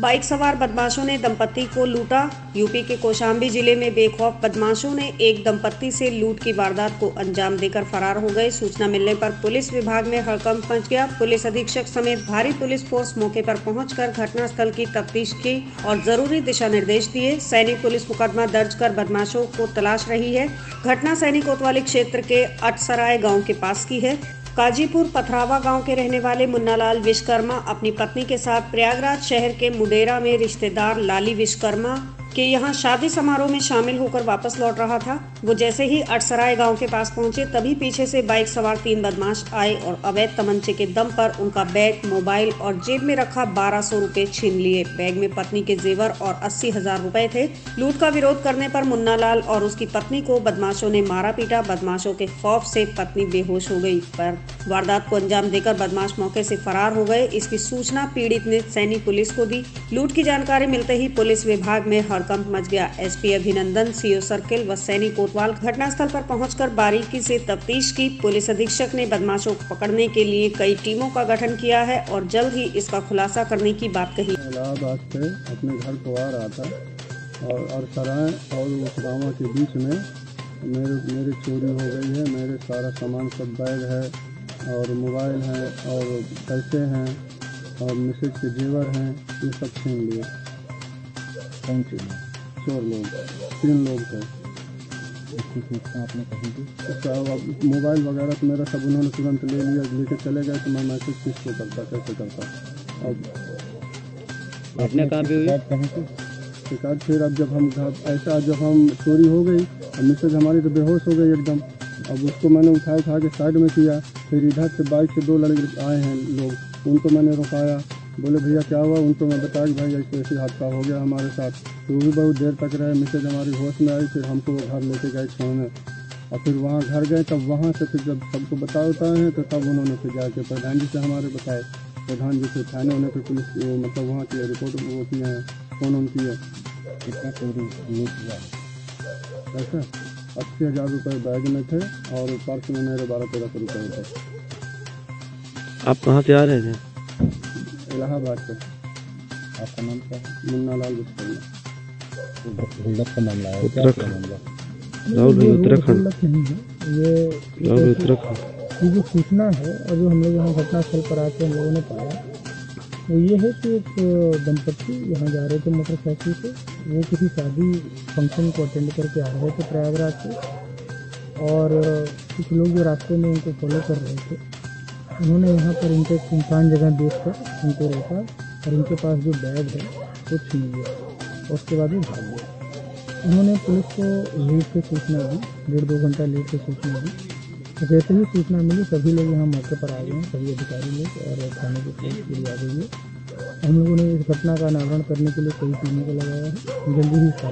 Bike सवार बदमाशों ने दंपति को लूटा। यूपी के कोशाम्बी ज़िले में बेखौफ बदमाशों ने एक दंपति से लूट की वारदात को अंजाम देकर फरार हो गए। सूचना मिलने पर पुलिस विभाग में हड़कंप मच गया। पुलिस अधीक्षक समेत भारी पुलिस फोर्स मौके पर पहुंचकर घटनास्थल की तफ्तीश की और ज़रूरी दिशा निर्देश दिए। सैनिक पुलिस मुकदमा दर्ज कर बदमाशों को तलाश रही है। घटना सैनिक कोतवाली क्षेत्र के अटसराय गाँव के पास की है। काजीपुर पथरावा गाँव के रहने वाले मुन्नालाल विश्वकर्मा अपनी पत्नी के साथ प्रयागराज शहर के मुडेरा में रिश्तेदार लाली विश्वकर्मा के यहाँ शादी समारोह में शामिल होकर वापस लौट रहा था। वो जैसे ही अटसराय गाँव के पास पहुँचे, तभी पीछे से बाइक सवार तीन बदमाश आए और अवैध तमंचे के दम पर उनका बैग, मोबाइल और जेब में रखा बारह सौ रूपए छीन लिए। बैग में पत्नी के जेवर और अस्सी हज़ार रूपए थे। लूट का विरोध करने पर मुन्ना लाल और उसकी पत्नी को बदमाशों ने मारा पीटा। बदमाशों के खौफ से पत्नी बेहोश हो गई, पर वारदात को अंजाम देकर बदमाश मौके से फरार हो गए। इसकी सूचना पीड़ित ने सैनिक पुलिस को दी। लूट की जानकारी मिलते ही पुलिस विभाग में हड़कंप मच गया। एसपी अभिनंदन, सीओ सर्किल व सैनिक कोतवाल घटनास्थल पर पहुंचकर बारीकी से तफ्तीश की। पुलिस अधीक्षक ने बदमाशों को पकड़ने के लिए कई टीमों का गठन किया है और जल्द ही इसका खुलासा करने की बात कही। इलाहाबाद अपने घर को आ रहा था और और उस के बीच में मेरे, मेरी चोरी हो गई है। मेरे सारा सामान सब बैग है। और मोबाइल है और पैसे हैं और मिसेज के जेवर हैं ये सब छीन लिए। कौन सी चोर लोग तीन लोग थे। आपने कहीं दी मोबाइल वगैरह तो मेरा सब उन्होंने तुरंत ले लिया लेके चले गए तो मैं मैसेज किसको करता कैसे करता? अब आपने कहाँ पे हुई? कहीं शिकायत फिर अब जब हम घर ऐसा जब हम चोरी हो गई अब मिसेज हमारी तो बेहोश हो गई एकदम। अब उसको मैंने उठा उठा के साइड में किया। फिर इधर से बाइक से दो लड़के आए हैं लोग। उनको मैंने रुकाया। बोले भैया क्या हुआ? उनको मैं बताया कि भाई ऐसे ऐसे हादसा हो गया हमारे साथ। तो वो भी बहुत देर तक रहे। मिसेज हमारी होश में आई फिर हमको वो घर लेके गए छोड़ने। और फिर वहाँ घर गए। तब वहाँ से फिर जब सबको बता बताए हैं तो तब उन्होंने फिर जाके प्रधान जी से हमारे बताए। प्रधान जी से थाने उन्हें फिर पुलिस मतलब वहाँ की रिपोर्ट वो किए हैं फ़ोन उन की है कितना चोरी ऐसा? अस्सी हज़ार रुपये बैग में थे और पर्स में मेरे बारह तेरह सौ रुपये थे। आप कहाँ से आ रहे थे? इलाहाबाद से। आपका नाम क्या है? मुन्ना लाल विश्वकर्मा का मामला है। उत्तराखंड। है? ये उत्तराखंड। ये जो सूचना है और जो हम लोग यहाँ घटनास्थल पर आके हम लोगों ने पाया वो ये है कि एक दंपत्ति यहाँ जा रहे थे मोटरसाइकिल से। वो किसी शादी फ़ंक्शन को अटेंड करके आ रहे थे प्रयागराज से। और कुछ लोग जो रास्ते में उनको फॉलो कर रहे थे, उन्होंने यहाँ पर इनके सुनसान जगह देख कर उनको रोका और इनके पास जो बैग है, वो छीन लिया और उसके बाद वो भाग गया उन्होंने पुलिस को लेट से सूचना दी, डेढ़ दो घंटा लेट से सूचना दी। जैसे ही सूचना मिली, सभी लोग यहाँ मौके पर आ गए हैं, सभी अधिकारी लोग और थाने की पुलिस पूरी आ गई है हम लोगों ने इस घटना का अनावरण करने के लिए कई टीमों को लगाया है। जल्दी ही इसका